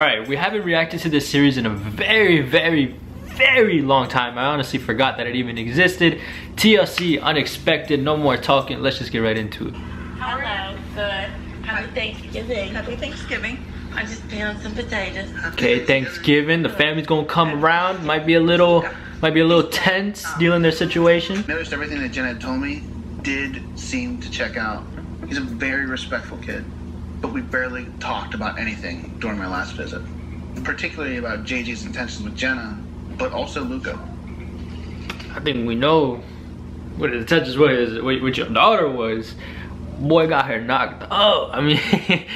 Alright, we haven't reacted to this series in a very, very, very long time. I honestly forgot that it even existed. TLC, unexpected, no more talking. Let's just get right into it. Hello, good. Happy Thanksgiving. Happy Thanksgiving. I just peeled some potatoes. Okay, Thanksgiving, the family's gonna come around. Might be a little, might be a little tense uh, dealing their situation. Noticed everything that Jenna told me did seem to check out. He's a very respectful kid, but we barely talked about anything during my last visit, particularly about JJ's intentions with Jenna, but also Luca. I think we know what the intentions was, what, what your daughter was. Boy got her knocked up. I mean,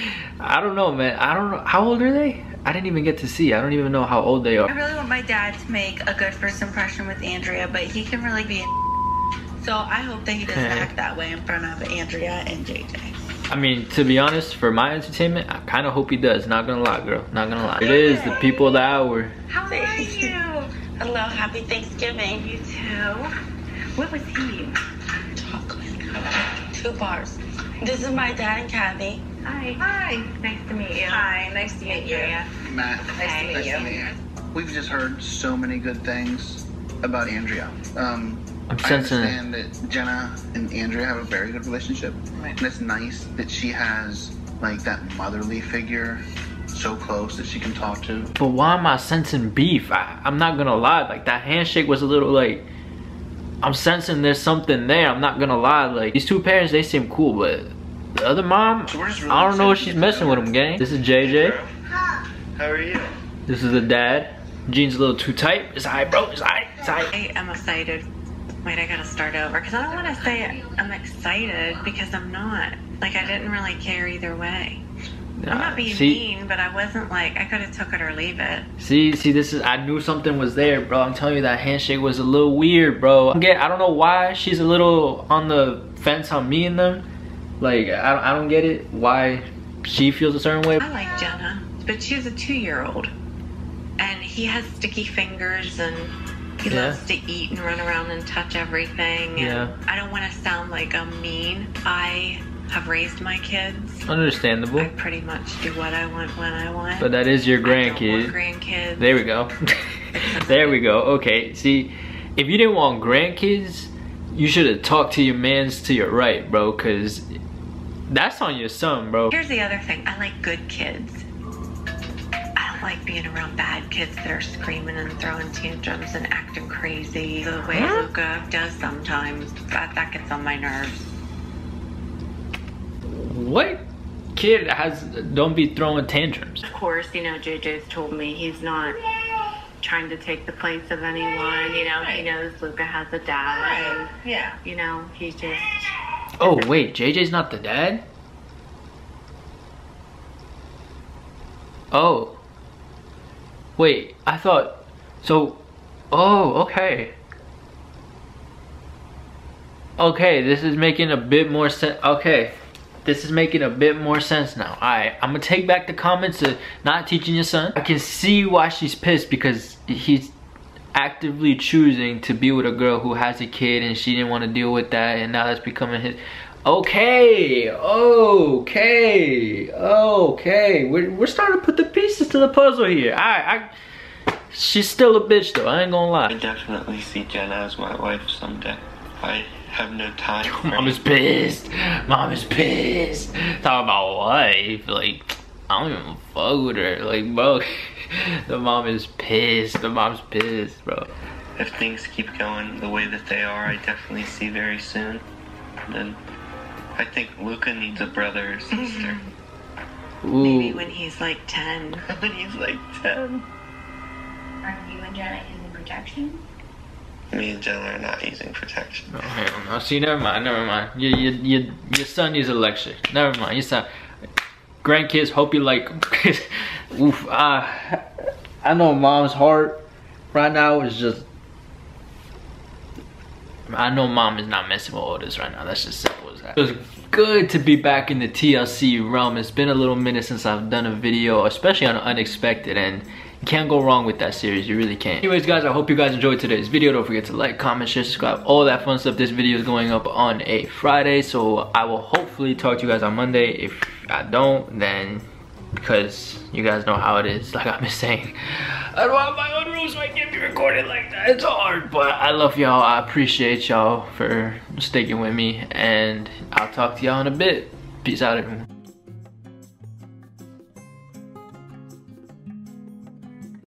I don't know, man. I don't know. How old are they? I didn't even get to see. I don't even know how old they are. I really want my dad to make a good first impression with Andrea, but he can really be. So I hope that he doesn't act that way in front of Andrea and JJ. I mean, to be honest, for my entertainment, I kind of hope he does. Not gonna lie, girl. Not gonna lie. It is the people of the hour. How are you? Hello, happy Thanksgiving. You too. What was he? Chocolate. Two bars. This is my dad and Kathy. Hi. Hi. Nice to meet you. Hi. Nice to meet you. Matt, Nice to meet you. We've just heard so many good things about Andrea. Um, I'm I sensing it. understand that Jenna and Andrea have a very good relationship, and it's nice that she has like that motherly figure so close that she can talk to. But why am I sensing beef? I, I'm not gonna lie. Like that handshake was a little like. I'm sensing there's something there. I'm not gonna lie. Like these two parents, they seem cool, but the other mom, So we're just really I don't know if she's messing with them, gang. This is JJ. How are you? This is the dad. Jeans a little too tight. It's alright, bro. It's alright. It's alright. I am excited. Wait, I gotta start over because I don't want to say I'm excited because I'm not. Like I didn't really care either way. I'm not being see, mean, but I wasn't like I could have took it or leave it. see, see. This is. I knew something was there, bro. I'm telling you that handshake was a little weird, bro. Get. I don't know why she's a little on the fence on me and them. Like I. I don't get it. Why she feels a certain way. I like Jenna, but she's a two-year-old, and he has sticky fingers and he Yeah. loves to eat and run around and touch everything. And Yeah. I don't want to sound like I'm mean. I have raised my kids. Understandable. I pretty much do what I want when I want. But that is your I don't want grandkid. grandkids. There we go. there we go. Okay, see, if you didn't want grandkids, you should have talked to your mans to your right, bro, because that's on your son, bro. Here's the other thing. I like good kids. I don't like being around bad kids that are screaming and throwing tantrums and acting crazy the way Huh? Luca does sometimes. That, that gets on my nerves. What kid has, don't be throwing tantrums? Of course, you know, JJ's told me he's not trying to take the place of anyone. You know, he knows Luca has a dad. And, Yeah. you know, he's just. Oh, wait, JJ's not the dad? Oh. Wait, I thought, so, oh, okay. Okay, this is making a bit more sense. Okay, this is making a bit more sense now. Alright, I'm gonna take back the comments of not teaching your son. I can see why she's pissed because he's actively choosing to be with a girl who has a kid and she didn't want to deal with that and now that's becoming his. Okay, okay, okay. We're, we're starting to put the pieces to the puzzle here. I, I, she's still a bitch though, I ain't gonna lie. I definitely see Jenna as my wife someday. I have no time for Mom is pissed. Mom is pissed. Talking about wife. Like, I don't even fuck with her. Like, bro, the mom is pissed. The mom's pissed, bro. If things keep going the way that they are, I definitely see very soon. Then I think Luca needs a brother or sister. Maybe when he's like 10. when he's like 10. Are you and Jenna using protection? Me and Jenna are not using protection. Oh, hell no. See, never mind, never mind. Your, your, your, your son needs a lecture. Never mind. Your son. Grandkids, hope you like Oof. Uh, I know mom's heart right now is just. I know mom is not messing with all this right now. That's just simple as that. It was good to be back in the TLC realm. It's been a little minute since I've done a video, especially on Unexpected, and you can't go wrong with that series. You really can't. Anyways, guys, I hope you guys enjoyed today's video. Don't forget to like, comment, share, subscribe, all that fun stuff. This video is going up on a Friday, so I will hopefully talk to you guys on Monday. If I don't, then because you guys know how it is. Like I've been saying, I don't have my own room, so I can't be recording like that. It's hard, but I love y'all. I appreciate y'all for sticking with me, and I'll talk to y'all in a bit. Peace out, everyone.